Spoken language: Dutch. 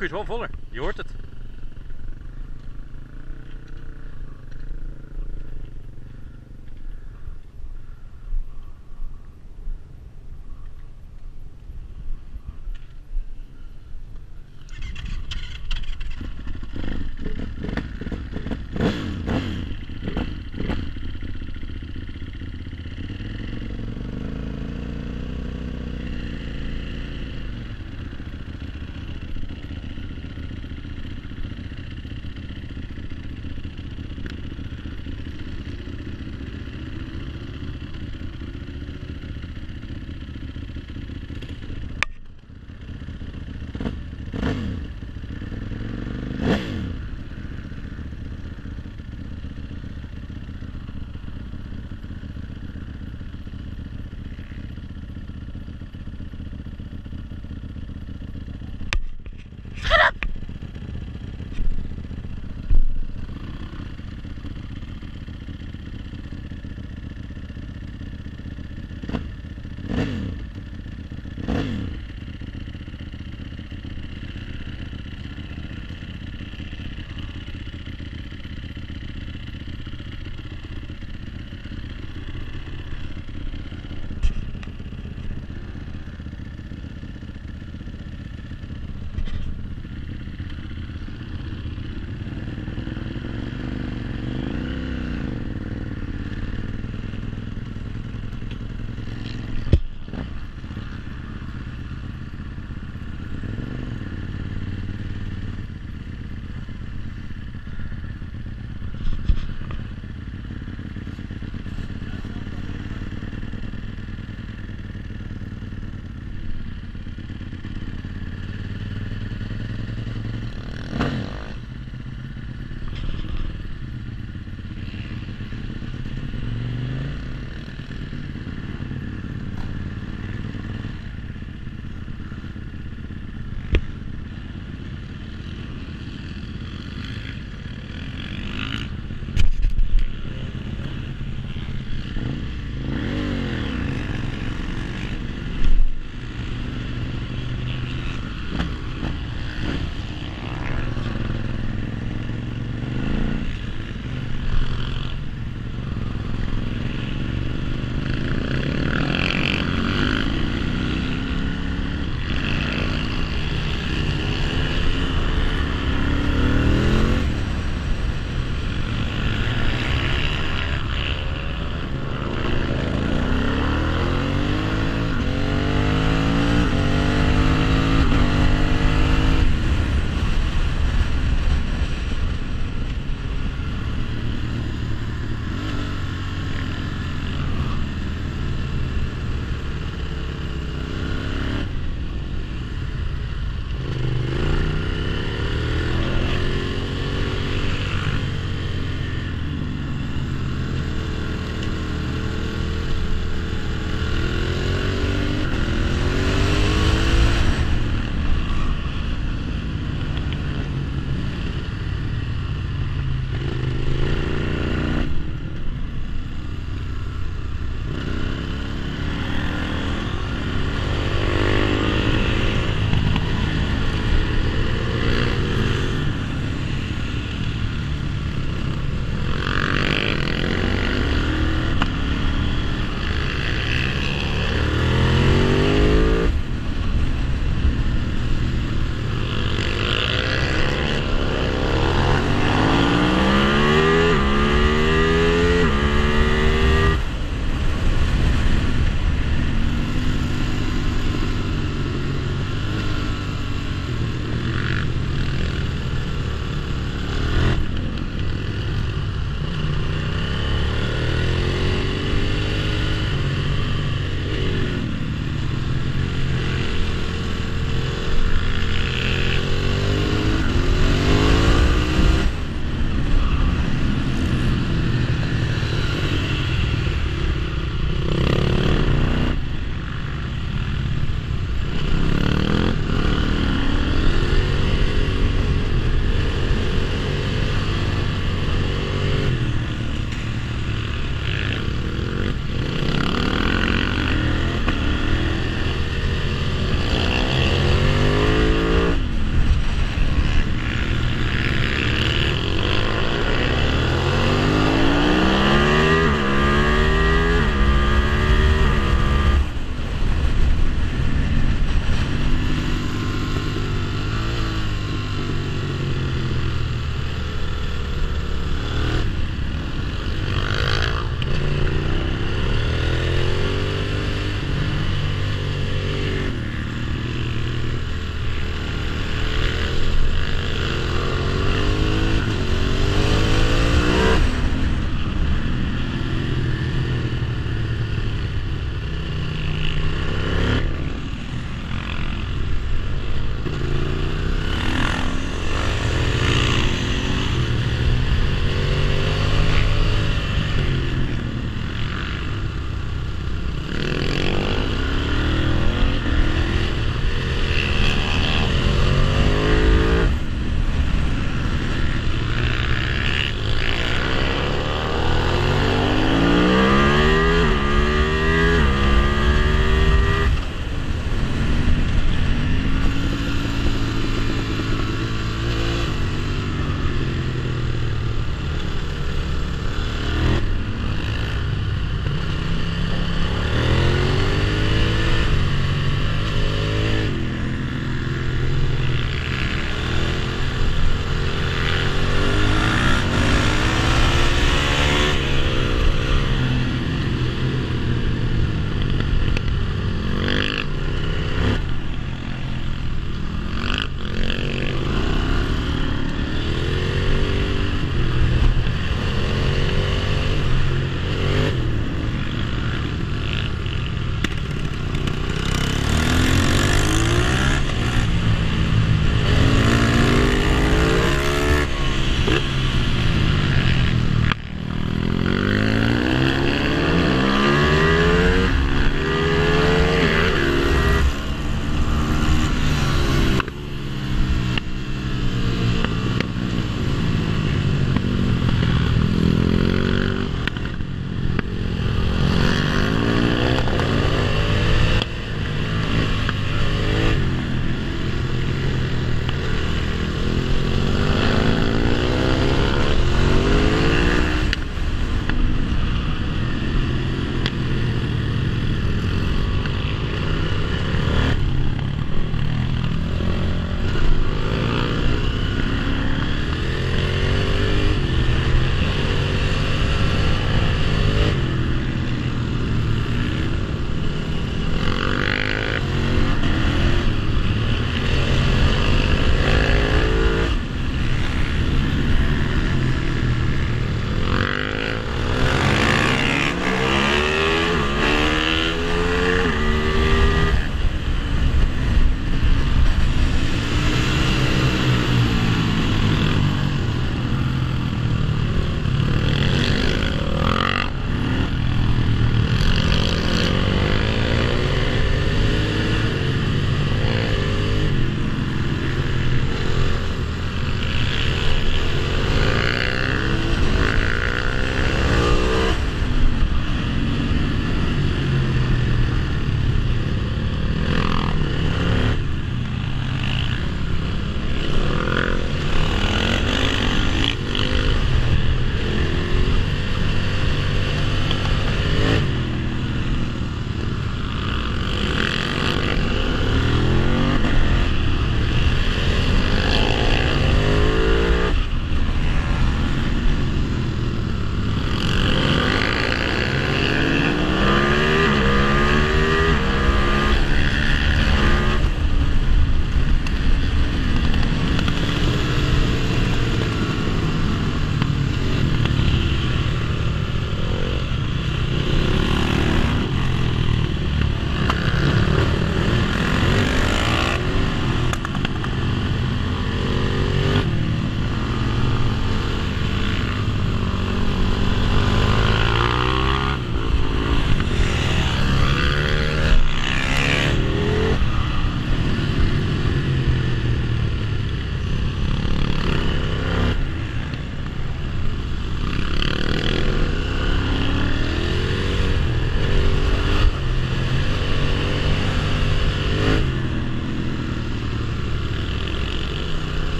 Accu is wel voller. Je hoort het.